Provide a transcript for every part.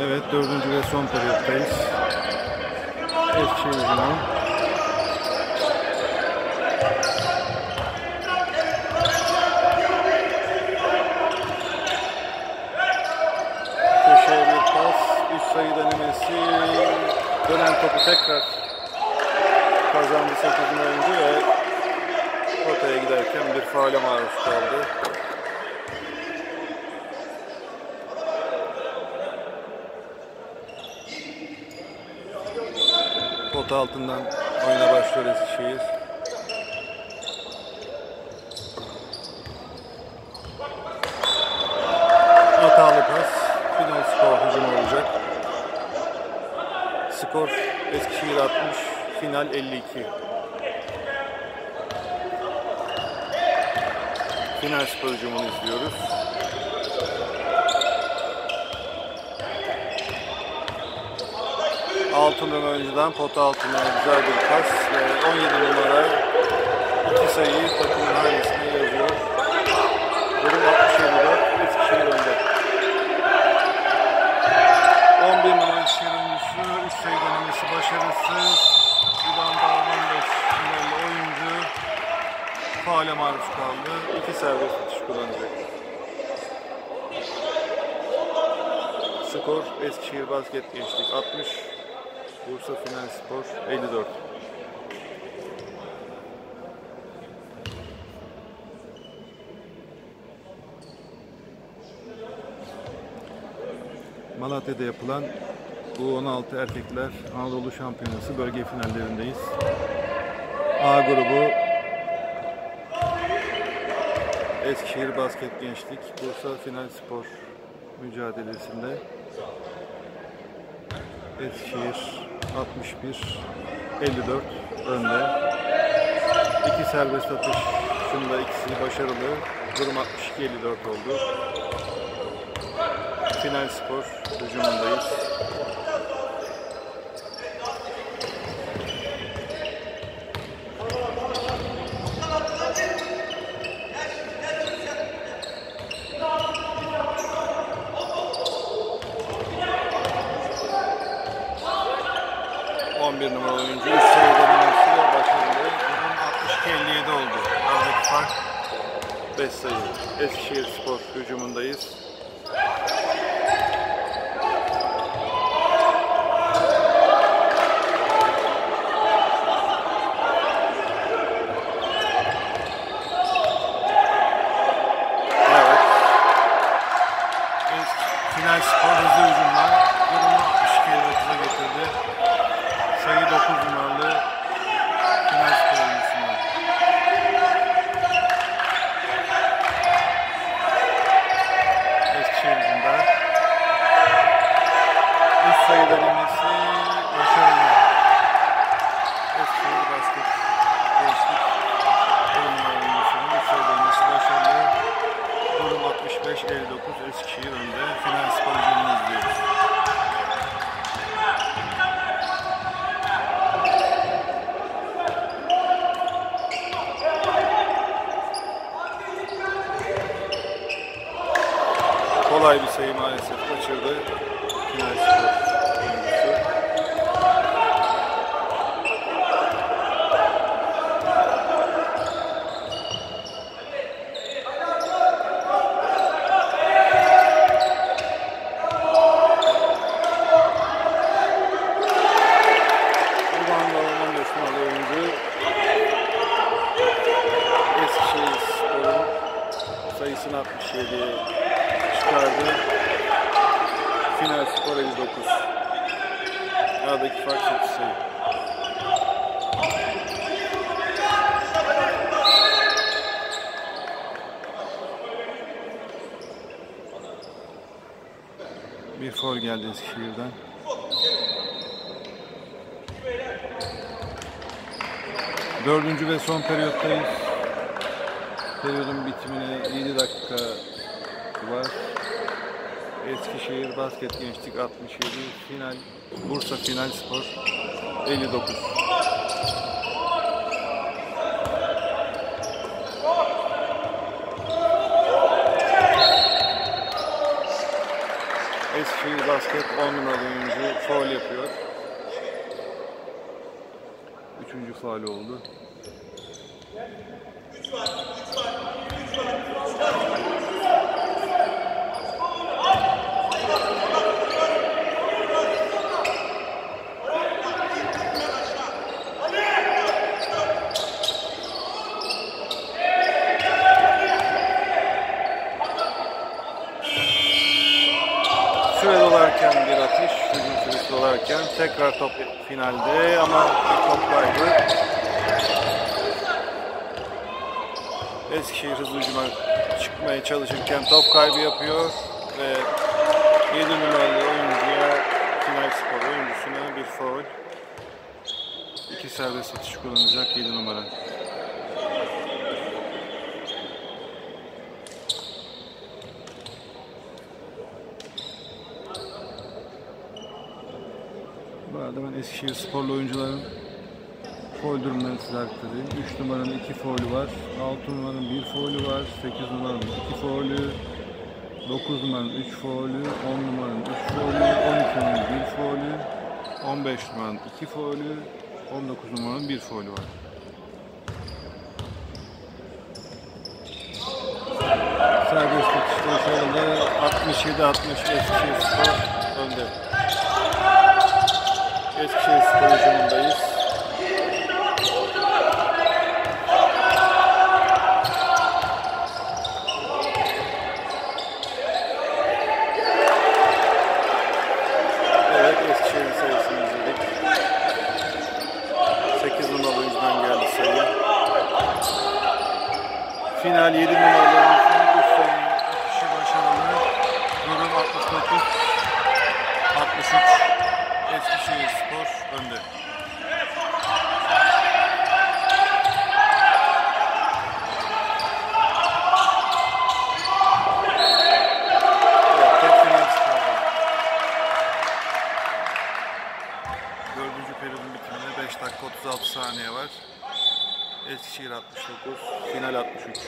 Evet dördüncü ve son periyottayız. Eskişehir Yunan. Köşeye bir pas, üst sayı denemesi, dönen topu tekrar kazandı 8. oyuncu ve potaya giderken bir faale maruz kaldı. Pota altından oyuna başlıyor Eskişehir. Hatalı pas. Final skor hücumu olacak. Skor Eskişehir 60, final 52. Final skor hücumunu izliyoruz. Altı numara oyuncudan pota altına güzel bir pas ve 17 numara iki sayıyı takımın hanesine yazıyor. Durum 67'de Eskişehir önde. 11 numara Eskişehir oyuncusu 3 sayı denemesi başarısız. Ribanda 15 numaralı oyuncu faale maruz kaldı. İki serbest atış kullanacak. Skor Eskişehir Basket Gençlik 60, Bursa Final Spor 54. Malatya'da yapılan U16 Erkekler Anadolu Şampiyonası bölge finallerindeyiz. A grubu Eskişehir Basket Gençlik Bursa Final Spor mücadelesinde Eskişehir 61 54 önde. İki serbest atışında ikisi başarılı. Durum 62 54 oldu. Final Spor hücumundayız. ...11 numaralı oyuncu 3 sayı denemesi başarılı. Durum 62-57 oldu. Aradaki fark 5 sayı. Eskişehir Spor hücumundayız. Evet. Esk- Final skor hızlı hücumlar. Durumu 62-59'a getirdi. Sayı 9 numaralı final skor oyuncusundan. Eskişehir hücumda. Üst sayı denemesi başarılı. Eskişehir basket gençlik. Oyunun oyuncusunun üst sayı denemesi başarılı. Durum 65-59 Eskişehir önde. Final skor hücumunu izliyoruz. Kolay bir sayı maalesef kaçırdı. Final skor oyuncusu. Rubanda 15 numaralı oyuncu Eskişehir Spor'un sayısını 67'ye çıkardı. Final skor 59. Aradaki fark 8 sayı. Foul geldi Eskişehir'den. Dördüncü ve son periyottayız. Periyodun bitimine 7 dakika var. Eskişehir Basket Gençlik 67, final Bursa Final Spor 59. Eskişehir basket 10 numaralı oyuncu faul yapıyor. Üçüncü faul oldu. Süre dolarken bir atış, hücum dolarken tekrar top finalde ama bir top kaybı. Eskişehir hızlı hücuma çıkmaya çalışırken top kaybı yapıyor ve 7 numaralı oyuncuya final spor oyuncusuna bir foul. İki serbest atış kullanacak 7 numara. Eskişehir sporlu oyuncuların foul durumlarını size aktarayım. 3 numaranın 2 foulü var. 6 numaranın 1 foulü var. 8 numaranın 2 foulü. 9 numaranın 3 foulü. 10 numaranın 3 foulü. 12 numaranın 1 foulü. 15 numaranın 2 foulü. 19 numaranın 1 foulü var. Serbest atışta şu anda 67-60 Eskişehir Spor önde. Eskişehir Spor hücumundayız. Evet Eskişehir'in sayısını izledik. 8 numaralı oyuncudan geldi sayı. Final 7 numaralı oyuncunun üst sayının atışı başarılı. Durum 69 63 Eskişehir Spor önde. Evet, tek final skorları. Dördüncü periyodun bitimine 5 dakika 36 saniye var. Eskişehir 69, final 63.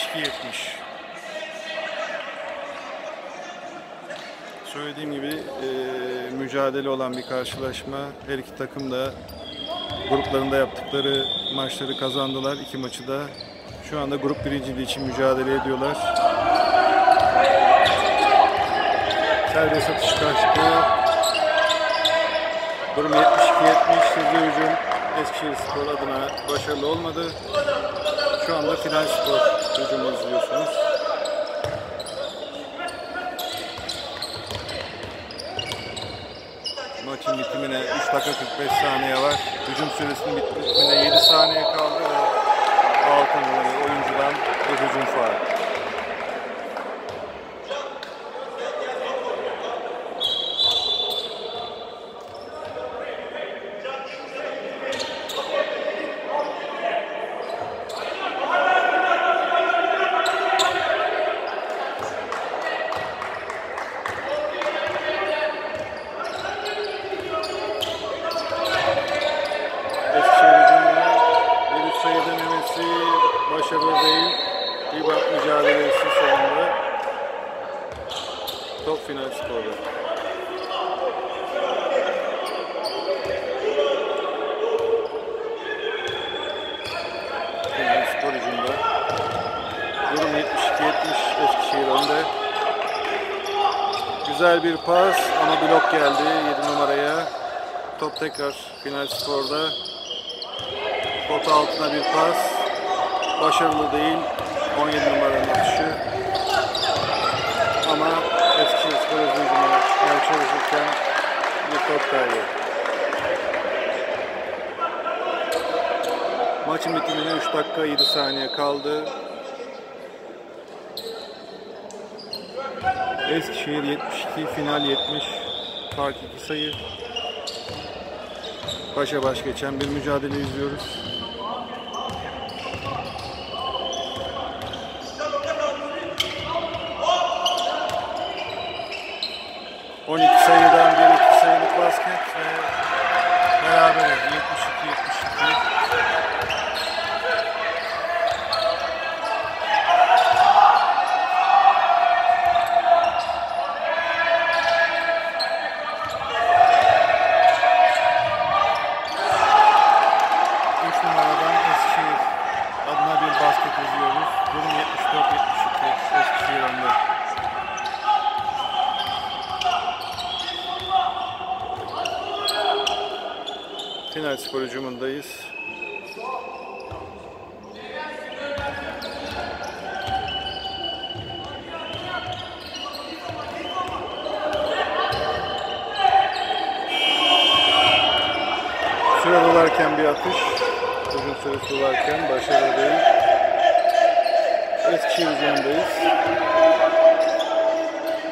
72-70. Söylediğim gibi e, mücadele olan bir karşılaşma. Her iki takım da gruplarında yaptıkları maçları kazandılar. iki maçı da. Şu anda grup birinciliği için mücadele ediyorlar. Serbest atış kaçtı. Durum 72-70. Hızlı hücum Eskişehir Spor adına başarılı olmadı. Şu anda final spor hücumu izliyorsunuz. Maçın bitimine 3 dakika 45 saniye var. Hücum süresinin bitimine 7 saniye kaldı ve 6 numaralı oyuncudan bir hücum faal. başarılı değil. Bir mücadelesi sonunda top final skorda. Final skor ucunda. Durum 72-70 Eskişehir önde. Güzel bir pas ama blok geldi 7 numaraya. Top tekrar final skorda. Pot altına bir pas başarılı değil. 17 numaranın atışı. Ama Eskişehir Spor hücumuna çıkmaya çalışırken bir top kaybı. Maçın bitimine 3 dakika 7 saniye kaldı. Eskişehir 72, final 70. Fark 2 sayı. Başa baş geçen bir mücadele izliyoruz. 12 sayıdan bir iki sayılık basket ve beraber 72-72. Final spor hücumundayız. Süre bir atış. Uzun süre dolarken başarılı değil. Eskişehir hücumundayız.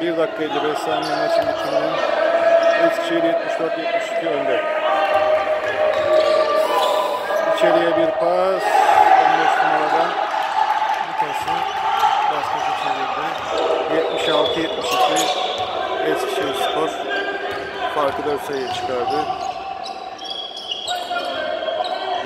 1 dakika 55 saniye maçın bitiminin Eskişehir 74-72 önde. İçeriye bir pas. 15 numaradan bu pası baskete çevirdi. 76-72 Eskişehir Spor farkı 4 sayıya çıkardı.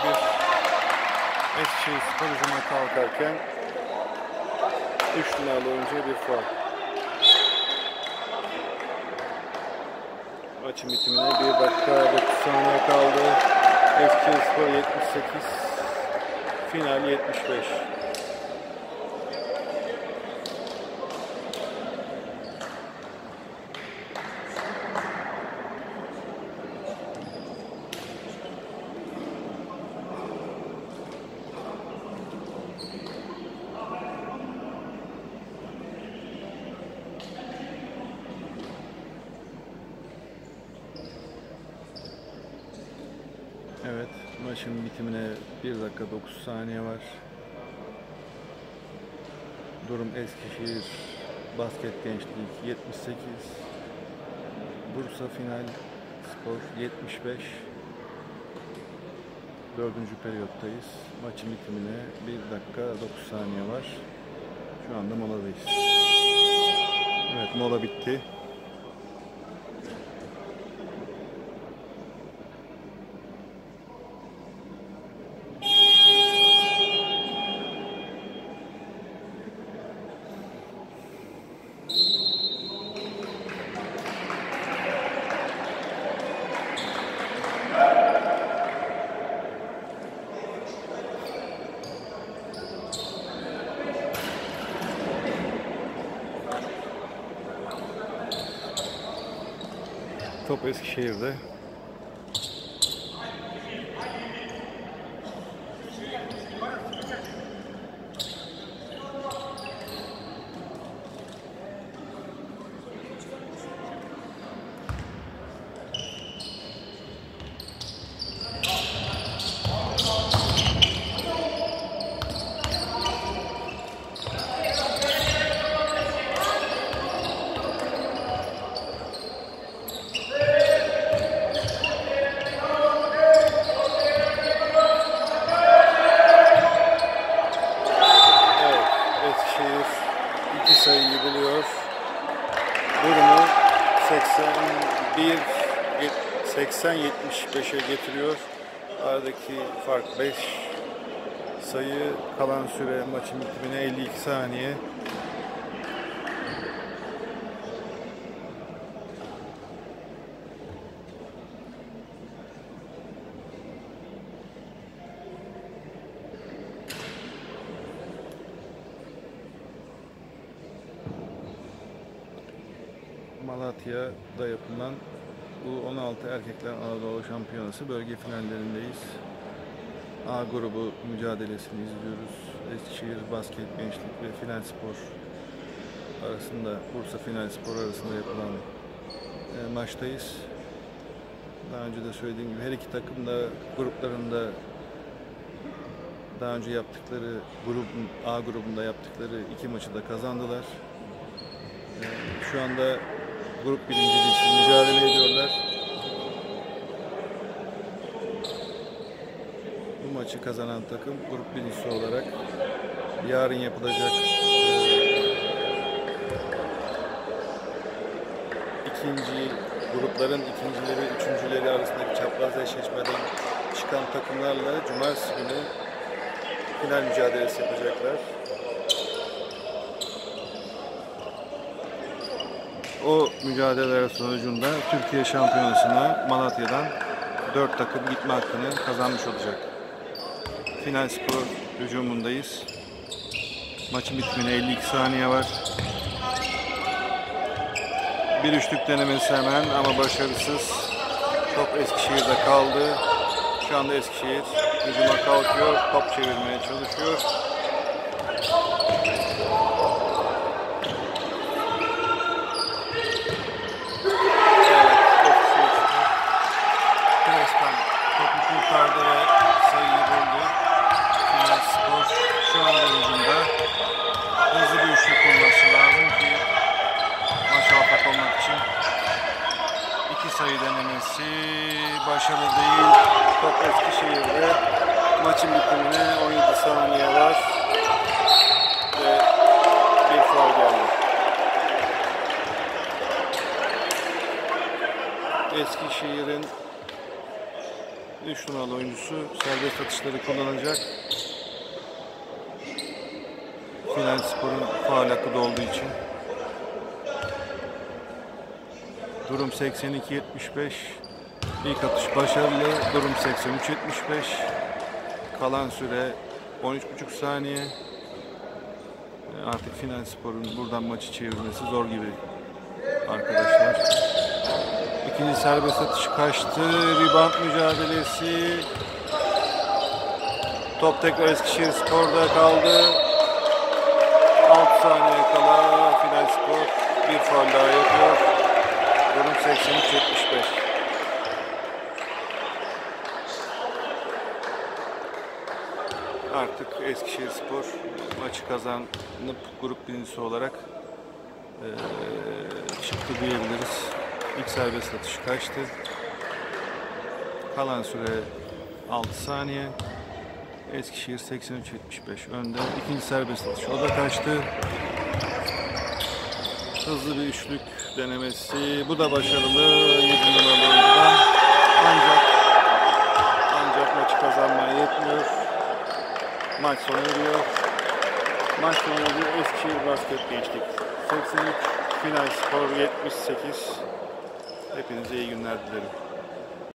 Eskişehir Spor hücuma kalkarken 3 numaralı oyuncuya bir faul. Maçın bitimine 1 dakika 9 saniye kaldı. Eskişehir Spor 78, final 75. Evet, maçın bitimine 1 dakika 9 saniye var. Durum Eskişehir Basket Gençlik 78, Bursa Final Spor 75. Dördüncü periyottayız. Maçın bitimine 1 dakika 9 saniye var. Şu anda moladayız. Evet, mola bitti. Top Eskişehir'de. Evet, Eskişehir iki sayıyı buluyor. Durumu 81 80-75'e getiriyor. Aradaki fark 5 sayı. Kalan süre maçın bitimine 52 saniye. Malatya'da yapılan bu 16 Erkekler Anadolu Şampiyonası bölge finallerindeyiz. A grubu mücadelesini izliyoruz. Eskişehir Basket Gençlik ve Final Spor arasında, Bursa Final Spor arasında yapılan e, maçtayız. Daha önce de söylediğim gibi her iki takım da gruplarında daha önce yaptıkları grubun A grubunda yaptıkları iki maçı da kazandılar. E, Şu anda grup birinciliği için mücadele ediyorlar. Maçı kazanan takım grup birincisi olarak yarın yapılacak eee, ikinci grupların ikincileri, üçüncüleri arasındaki çapraz eşleşmeden çıkan takımlarla cumartesi günü final mücadelesi yapacaklar. O mücadeleler sonucunda Türkiye Şampiyonası'na Malatya'dan 4 takım gitme hakkını kazanmış olacak. Final skor hücumundayız. Maçın bitimine 52 saniye var. Bir üçlük denemesi hemen ama başarısız. Top Eskişehir'de kaldı. Şu anda Eskişehir hücuma kalkıyor. Top çevirmeye çalışıyor. Preston topu kurtardı ve sayıyı buldu. Final skor şu anda hücumda. Hızlı bir üçlük bulması lazım ki maça ortak olmak için. İki sayı denemesi başarılı değil. Top Eskişehir'de. Maçın bitimine 17 saniye var. Ve bir faul geldi. Eskişehir'in 3 numaralı oyuncusu serbest atışları kullanacak. Final Spor'un faal hakkı olduğu için. Durum 82-75. İlk atış başarılı. Durum 83-75. Kalan süre 13,5 saniye. Artık Final Spor'un buradan maçı çevirmesi zor gibi arkadaşlar. İkinci serbest atış kaçtı. Rebound mücadelesi. Top tekrar Eskişehir Spor'da kaldı. 6 saniye kala final skor bir faul daha yapıyor. Durum 83-75. Artık Eskişehir Spor maçı kazanıp grup birincisi olarak eee çıktı diyebiliriz. İlk serbest atış kaçtı. Kalan süre 6 saniye. Eskişehir 83-75 önde. İkinci serbest atış o da kaçtı. Hızlı bir üçlük denemesi. Bu da başarılı. 7 numaralı. Ancak ancak maçı kazanmaya yetmiyor. Maç sona eriyor. Maç sona eriyor. Eskişehir basket geçtik. 83 final skor 78. Hepinize iyi günler dilerim.